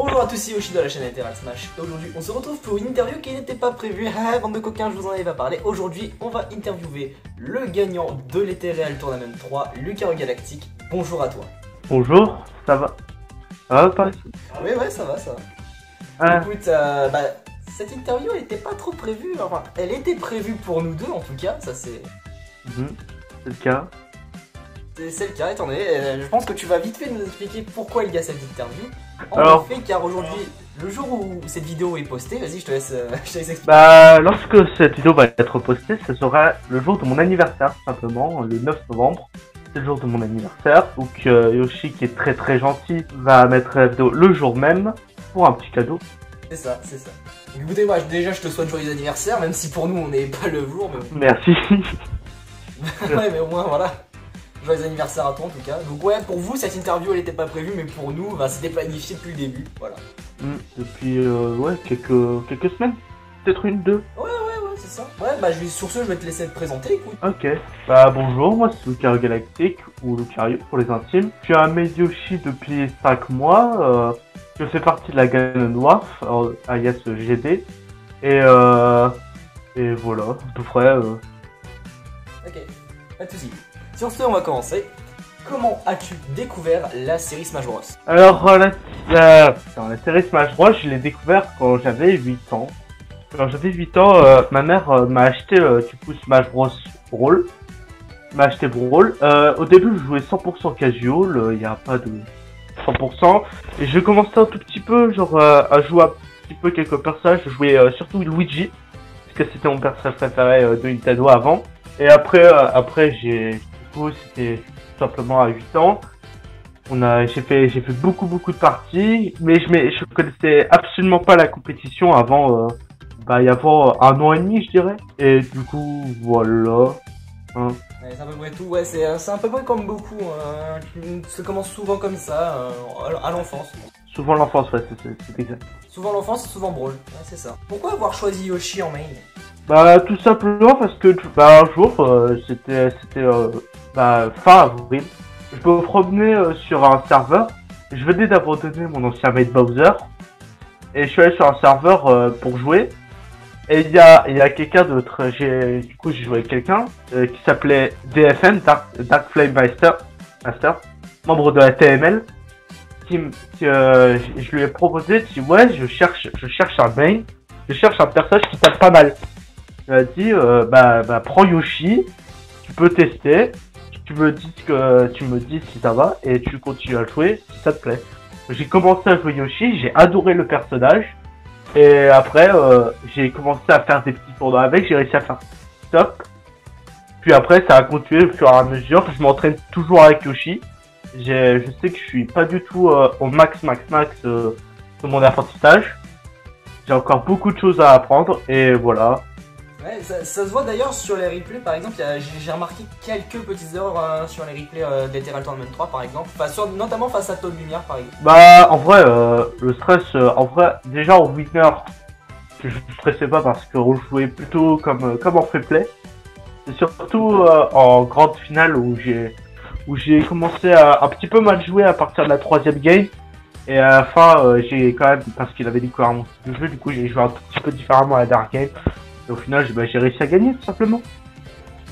Bonjour à tous, c'est Yoshi de la chaîne Ethereal Smash. Et aujourd'hui, on se retrouve pour une interview qui n'était pas prévue. Ah, bande de coquins, je vous en avais pas parlé. Aujourd'hui, on va interviewer le gagnant de l'Ethereal Tournament 3, Lucario Galactic. Bonjour à toi. Bonjour, ça va? Ça va pas Oui, ouais, ça va, ça va. Ah, Écoute, euh, bah, cette interview, elle était pas trop prévue. Enfin, elle était prévue pour nous deux, en tout cas. Ça, c'est mhm, c'est le cas. C'est- c'est le cas, étant donné. euh, je pense que tu vas vite fait nous expliquer pourquoi il y a cette interview. En Alors- effet, car aujourd'hui, le jour où cette vidéo est postée, vas-y, je te laisse, euh, je te laisse expliquer. Bah, lorsque cette vidéo va être postée, ce sera le jour de mon anniversaire, tout simplement, le 9 novembre. C'est le jour de mon anniversaire. Donc, euh, Yoshi, qui est très très gentil, va mettre la vidéo le jour même pour un petit cadeau. C'est ça, c'est ça. Écoutez, moi, déjà, je te souhaite joyeux anniversaire, même si pour nous, on n'est pas le jour, mais Merci. ouais, mais au moins, voilà. Joyeux anniversaire à toi, en tout cas. Donc, ouais, pour vous, cette interview, elle était pas prévue, mais pour nous, bah, c'était planifié depuis le début. Voilà. Mm, Depuis, euh, ouais, quelques, quelques semaines. Peut-être une, deux. Ouais, ouais, ouais, c'est ça. Ouais, bah, je vais, sur ce, je vais te laisser te présenter, écoute. Ok. Bah, bonjour, moi c'est Lucario Galactique, ou Lucario pour les intimes. Je suis un Yoshi depuis 5 mois. euh, je fais partie de la Ganondorf, euh, alias GD. Et, euh, et voilà, tout frais. Ok, pas de soucis. Sur ce, on va commencer. Comment as-tu découvert la série Smash Bros? Alors, euh, la, série Smash Bros, je l'ai découvert quand j'avais 8 ans. Quand j'avais 8 ans, euh, ma mère euh, m'a acheté du coup Smash Bros Brawl. M'a acheté Brawl. Au début, je jouais 100% casual, il n'y a pas de 100%. Et j'ai commencé un tout petit peu, genre, à jouer un petit peu quelques personnages. Je jouais surtout Luigi, parce que c'était mon personnage préféré de Nintendo avant. Et après, après j'ai, coup, c'était simplement à 8 ans. On a, j'ai fait, j'ai fait beaucoup, beaucoup de parties, mais je, mais je connaissais absolument pas la compétition avant, euh, bah, il y a avant un an et demi, je dirais. Et du coup, voilà. Hein. Ouais, c'est à peu près tout. Ouais, c'est euh, c'est à peu près comme beaucoup. Hein. Ça commence souvent comme ça, euh, à l'enfance. Souvent l'enfance, ouais, c'est, exact. Souvent l'enfance, souvent Brawl. Ouais, c'est ça. Pourquoi avoir choisi Yoshi en main? Bah, tout simplement parce que, bah, un jour, euh, c'était, c'était, euh, bah, fin avril. Je me promenais euh, sur un serveur. Je venais d'abandonner mon ancien mate Bowser. Et je suis allé sur un serveur euh, pour jouer. Et il y a, y a quelqu'un d'autre. J'ai, du coup, j'ai joué avec quelqu'un euh, qui s'appelait DFN, Dark, Dark Flame Master, Master, membre de la TML. Qui, qui, euh, je lui ai proposé, dit ouais, je cherche, je cherche un main, je cherche un personnage qui tape pas mal. Il m'a dit, euh, bah, bah, prends Yoshi, tu peux tester, tu me dis que tu me dis si ça va et tu continues à jouer si ça te plaît. J'ai commencé à jouer Yoshi, j'ai adoré le personnage et après euh, j'ai commencé à faire des petits tournois avec, j'ai réussi à faire top. Puis après ça a continué au fur et à mesure, je m'entraîne toujours avec Yoshi. Je sais que je suis pas du tout euh, au max max max euh, de mon apprentissage. J'ai encore beaucoup de choses à apprendre et voilà. Ouais, ça, se voit d'ailleurs sur les replays, par exemple, j'ai remarqué quelques petites erreurs euh, sur les replays euh, d'Ethereal Tournament 3, par exemple, notamment face à Todd Lumière, par exemple. Bah, en vrai, euh, le stress, euh, en vrai, déjà en winner, je ne stressais pas parce qu'on jouait plutôt comme, comme en free play. Surtout en grande finale où j'ai où j'ai commencé à un petit peu mal jouer à partir de la troisième game. Et à la fin, j'ai quand même, parce qu'il avait découvert mon style de jeu, du coup j'ai joué un tout petit peu différemment à la dark game. Et au final, j'ai bah, j'ai réussi à gagner tout simplement.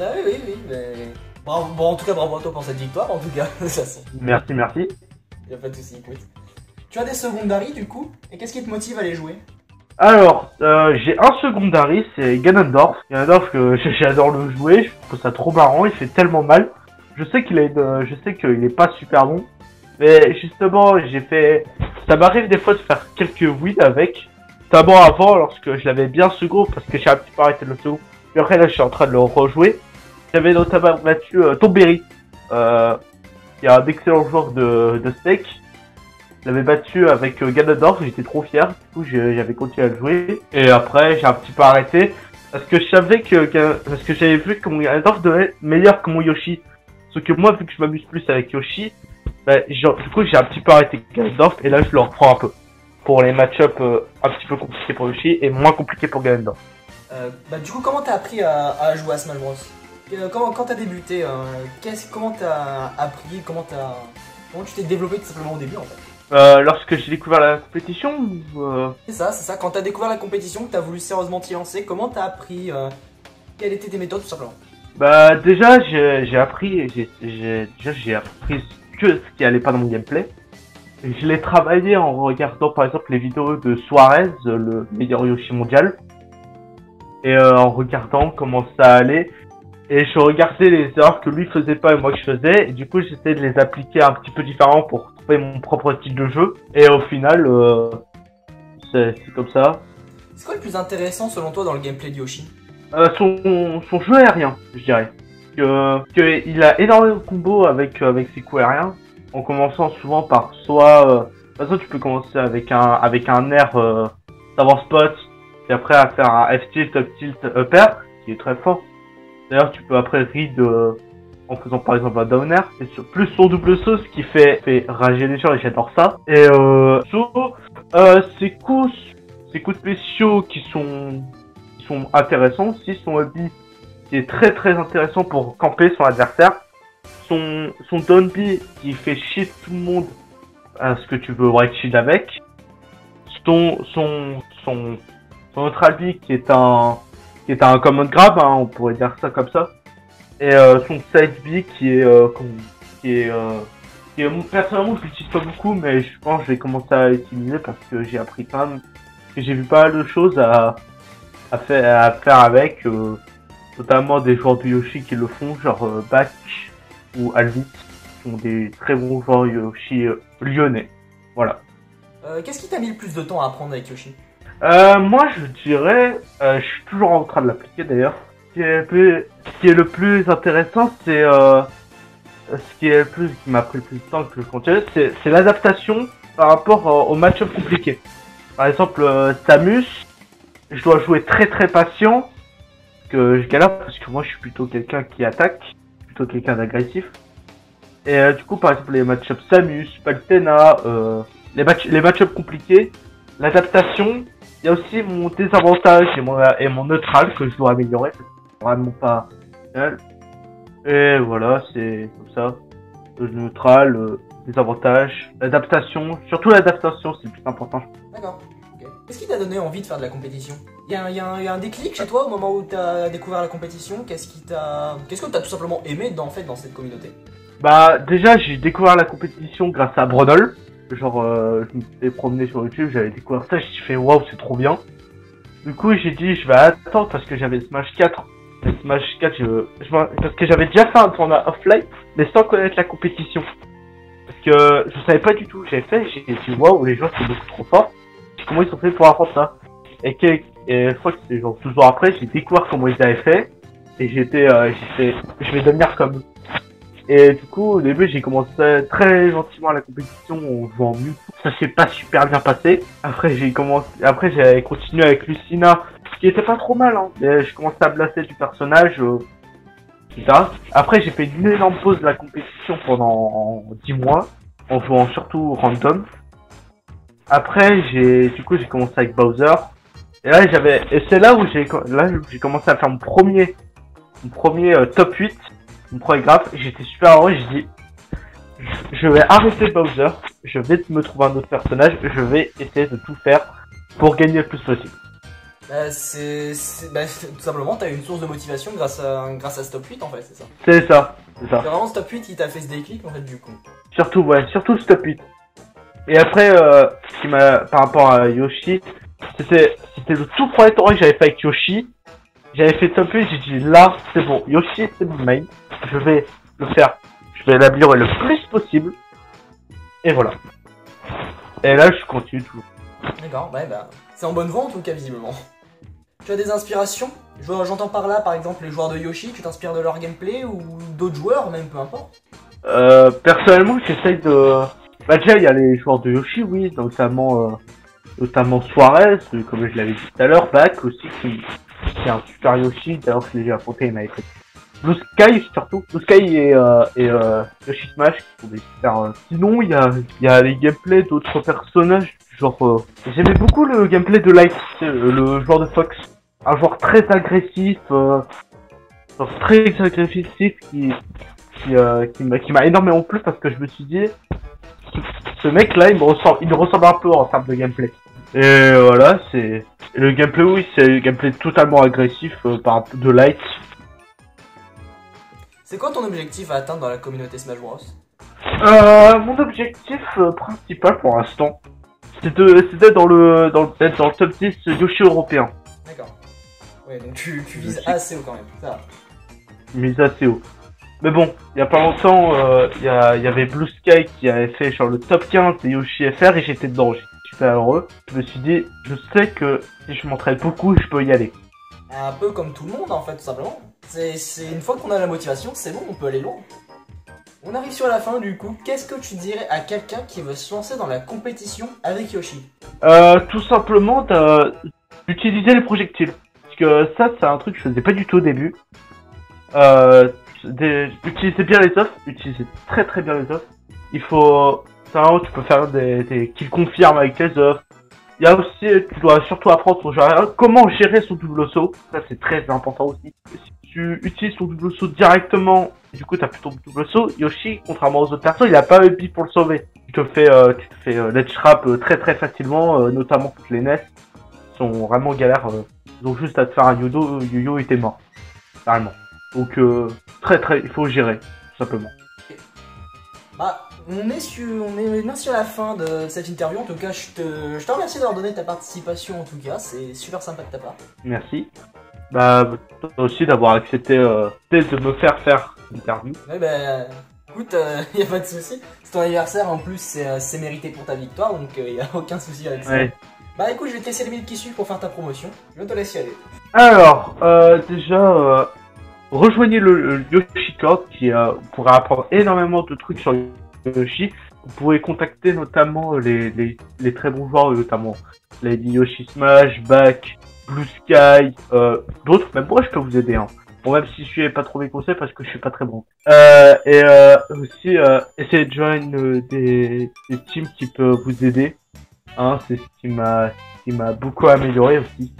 Ah oui, oui, oui, mais... Bravo, bon, en tout cas, bravo à toi pour cette victoire, en tout cas, de toute façon. Merci, merci. Y a pas de soucis, écoute. Tu as des secondaries, du coup, et qu'est-ce qui te motive à les jouer? Alors, euh, j'ai un secondary, c'est Ganondorf. Ganondorf que j'adore le jouer, je trouve ça trop marrant, il fait tellement mal. Je sais qu'il a une, je sais qu'il est pas super bon, mais justement, j'ai fait, ça m'arrive des fois de faire quelques wins avec. Notamment avant, lorsque je l'avais bien second, parce que j'ai un petit peu arrêté le second. Et après là, je suis en train de le rejouer. J'avais notamment battu euh, euh, qui est un excellent joueur de, de steak. Je battu avec euh, Ganondorf, j'étais trop fier. Du coup, j'avais continué à le jouer. Et après, j'ai un petit peu arrêté. Parce que je savais que, parce que j'avais vu que mon Ganondorf devait être meilleur que mon Yoshi. Sauf que moi, vu que je m'amuse plus avec Yoshi, bah, du coup, j'ai un petit peu arrêté Ganondorf. Et là, je le reprends un peu. Pour les match-up euh, un petit peu compliqués pour Yoshi et moins compliqués pour Ganondorf. Euh, bah, du coup, comment t'as appris à, à jouer à Smash Bros? Euh, Comment, quand t'as débuté, qu'est-ce- comment t'as appris, comment t'as, comment tu t'es développé tout simplement au début en fait? Euh, lorsque j'ai découvert la compétition, euh, C'est ça, c'est ça. Quand t'as découvert la compétition, que t'as voulu sérieusement t'y lancer, comment t'as appris euh, Quelles étaient tes méthodes tout simplement? Bah déjà j'ai appris, j'ai appris que ce qui allait pas dans mon gameplay. Je l'ai travaillé en regardant par exemple les vidéos de Suarez, le meilleur Yoshi mondial, et euh, en regardant comment ça allait. Et je regardais les erreurs que lui faisait pas et moi que je faisais, et du coup j'essayais de les appliquer un petit peu différemment pour trouver mon propre style de jeu. Et au final, euh, c'est c'est comme ça. C'est quoi le plus intéressant selon toi dans le gameplay de Yoshi? Euh, son, son jeu aérien, je dirais. Que, que il a énormément de combos avec, avec ses coups aériens. En commençant souvent par soit. Euh, de toute façon, tu peux commencer avec un, avec un air euh, savoir spot, et après à faire un F-tilt, up-tilt, up-air, qui est très fort. D'ailleurs, tu peux après read euh, en faisant par exemple un down air, et sur, plus son double saut, ce qui fait, fait rager les gens, et j'adore ça. Et euh, saut, euh, ses coups, ses coups spéciaux qui sont qui sont intéressants aussi. Son hobby qui est très très intéressant pour camper son adversaire. Son, son B qui fait chier tout le monde à ce que tu veux right shield avec. Son, son, son, son B qui est un, qui est un command grab, hein, on pourrait dire ça comme ça. Et euh, son side B qui est, euh, qui est, euh, personnellement je l'utilise pas beaucoup, mais je pense que je vais commencer à l'utiliser parce que j'ai appris quand même, que j'ai vu pas mal de choses à, à faire, à faire avec, euh, notamment des joueurs de Yoshi qui le font, genre euh, Bach ou Alvit, qui sont des très bons joueurs Yoshi euh, lyonnais. Voilà. Euh, Qu'est-ce qui t'a mis le plus de temps à apprendre avec Yoshi? Euh, moi, je dirais, euh, je suis toujours en train de l'appliquer d'ailleurs. Ce qui est le plus, ce qui est le plus intéressant, c'est euh, ce qui est le plus, qui m'a pris le plus de temps que je continue, c'est c'est l'adaptation par rapport euh, au match-up compliqué. Par exemple, euh, Samus, je dois jouer très très patient, que je galère parce que moi je suis plutôt quelqu'un qui attaque, quelqu'un d'agressif. Et euh, du coup, par exemple, les match-up Samus, Palutena, euh, les match les match-up compliqués, l'adaptation, il y a aussi mon désavantage et mon, et mon neutral que je dois améliorer. Vraiment pas. Et voilà, c'est comme ça. Le neutral, le désavantage, l'adaptation, surtout l'adaptation, c'est le plus important. D'accord. Qu'est-ce qui t'a donné envie de faire de la compétition? Il y, a un- déclic chez toi au moment où t'as découvert la compétition Qu'est-ce qui t'a, qu'est-ce que t'as tout simplement aimé dans, fait, dans cette communauté? Bah, déjà, j'ai découvert la compétition grâce à Brodol. Genre, euh, je me suis promené sur YouTube, j'avais découvert ça, j'ai fait waouh, c'est trop bien. Du coup, j'ai dit, je vais attendre parce que j'avais Smash 4. Et Smash 4, je, je parce que j'avais déjà fait un tournoi offline, mais sans connaître la compétition. Parce que je savais pas du tout, j'avais fait, j'ai dit waouh, les joueurs sont beaucoup trop forts. Comment ils sont fait pour apprendre ça? Et, quel- et je crois que c'est genre 12 jours après, j'ai découvert comment ils avaient fait. Et j'étais, euh, je vais devenir comme eux. Et du coup, au début, j'ai commencé très gentiment à la compétition en jouant mieux. Ça s'est pas super bien passé. Après, j'ai commencé, après, j'ai continué avec Lucina, ce qui était pas trop mal, hein. Et je commençais à blasser du personnage, euh, etc. Après, j'ai fait une énorme pause de la compétition pendant 10 mois, en jouant surtout random. Après, j'ai, du coup, j'ai commencé avec Bowser. Et là, j'avais, et c'est là où j'ai, là, j'ai commencé à faire mon premier, mon premier euh, top 8 mon premier graphe, j'étais super heureux, j'ai dit je- je vais arrêter Bowser, je vais me trouver un autre personnage, je vais essayer de tout faire pour gagner le plus possible. Bah, c'est, bah, tout simplement, t'as eu une source de motivation grâce à, grâce à ce top 8 en fait, c'est ça. C'est ça, c'est ça. C'est vraiment ce top 8 qui t'a fait ce déclic en fait du coup. Surtout, ouais, surtout ce top 8. Et après, euh, ce qui m'a, par rapport à Yoshi, c'était, c'était le tout premier tournoi que j'avais fait avec Yoshi. J'avais fait top 8, j'ai dit là, c'est bon, Yoshi, c'est mon main. Je vais le faire, je vais l'améliorer le plus possible. Et voilà. Et là, je continue toujours. D'accord, ouais, bah, c'est en bonne voie en tout cas, visiblement. Tu as des inspirations? J'entends par là, par exemple, les joueurs de Yoshi, tu t'inspires de leur gameplay ou d'autres joueurs, même peu importe. Euh, personnellement, j'essaye de. Bah déjà, il y a les joueurs de Yoshi, oui, notamment, euh, notamment Suarez, euh, comme je l'avais dit tout à l'heure, Bach aussi, qui, est un super Yoshi. D'ailleurs, je l'ai déjà affronté, il m'avait fait. Blue Sky surtout, Blue Sky et, euh, et euh, Yoshi Smash qui sont super. euh, Sinon, il y a, y a les gameplays d'autres personnages, genre. euh, J'aimais beaucoup le gameplay de Light, le, joueur de Fox, un joueur très agressif, euh, genre très agressif qui qui, euh, qui m'a énormément plu parce que je me suis dit ce mec-là, il me ressemble, il me ressemble un peu en termes de gameplay. Et voilà, c'est le gameplay, oui, c'est un gameplay totalement agressif euh, par de light. C'est quoi ton objectif à atteindre dans la communauté Smash Bros? Euh, mon objectif euh, principal pour l'instant, c'est d'être dans le, dans, le- dans le top 10 Yoshi européen, D'accord. Ouais, donc tu, tu vises assez haut quand même. Ça va. mise assez haut. Mais bon, il y a pas longtemps, euh, il y, y avait Blue Sky qui avait fait genre le top 15 des Yoshi FR et j'étais dedans, j'étais super heureux. Je me suis dit, je sais que si je m'entraîne beaucoup, je peux y aller. Un peu comme tout le monde en fait, tout simplement. C'est c'est- une fois qu'on a la motivation, c'est bon, on peut aller loin. On arrive sur la fin du coup. Qu'est-ce que tu dirais à quelqu'un qui veut se lancer dans la compétition avec Yoshi? Euh, tout simplement d'utiliser les projectiles. Parce que ça, c'est un truc que je faisais pas du tout au début. Euh, utiliser bien les offres, utiliser très très bien les offres. Il faut, ça, tu peux faire des, des confirmes avec les offres. Il y a aussi, tu dois surtout apprendre genre- comment gérer son double saut. Ça, c'est très important aussi. Si tu utilises ton double saut directement, du coup, t'as plus ton double saut. Yoshi, contrairement aux autres persos, il a pas eu pour le sauver. Tu te fais, euh, tu te fais euh, ledge trap euh, très très facilement, notamment contre les NES. Ils sont vraiment galères. Ils ont juste à te faire un yo-yo et t'es mort. Carrément. Donc, euh, très très, il faut gérer, tout simplement. Bah, on est, sur, on est maintenant sur la fin de cette interview. En tout cas, je te, je te remercie d'avoir donné ta participation. En tout cas, c'est super sympa de ta part. Merci. Bah, toi aussi d'avoir accepté euh, de me faire faire l'interview. Ouais, bah, écoute, euh, y a pas de souci. C'est ton anniversaire en plus, c'est euh, mérité pour ta victoire, donc il y a aucun souci avec ça. Ouais. Bah, écoute, je vais te laisser les minutes qui suivent pour faire ta promotion. Je te laisse y aller. Alors, euh, déjà, euh, rejoignez le, le qui euh, pourrez apprendre énormément de trucs sur Yoshi. Vous pourrez contacter notamment les, les, les très bons joueurs, notamment les Yoshi Smash, Back, Blue Sky, euh, d'autres. Même moi, je peux vous aider. Hein. Bon, même si je suis pas trop mes conseils parce que je suis pas très bon. Euh, et euh, aussi, euh, essayez de joindre euh, des, des teams qui peuvent vous aider. Hein, c'est ce qui m'a qui m'a beaucoup amélioré aussi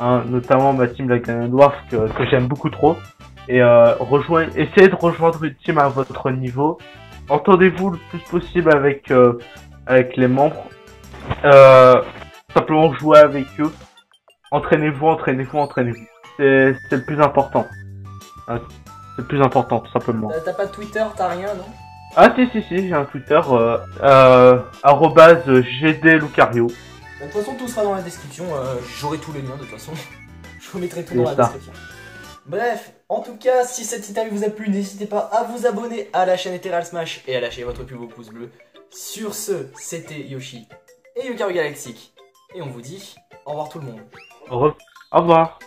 hein, notamment ma team la Dwarf que, que j'aime beaucoup trop. Et euh, rejoignez, essayez de rejoindre une team à votre niveau. Entendez-vous le plus possible avec euh, avec les membres. Euh, simplement jouez avec eux. Entraînez-vous, entraînez-vous, entraînez-vous. C'est le plus important. Hein, c'est le plus important, tout simplement. T'as- pas de Twitter, t'as rien, non? Ah si si si, j'ai un Twitter euh, euh, arrobase @gdlucario. Bah, De toute façon, tout sera dans la description. euh, J'aurai tous les liens de toute façon. Je vous mettrai tout dans la ça. description. Bref, en tout cas, si cette interview vous a plu, n'hésitez pas à vous abonner à la chaîne Ethereal Smash et à lâcher votre plus beau pouce bleu. Sur ce, c'était Yoshi et Yukaru Galactic. Et on vous dit au revoir tout le monde. Au revoir.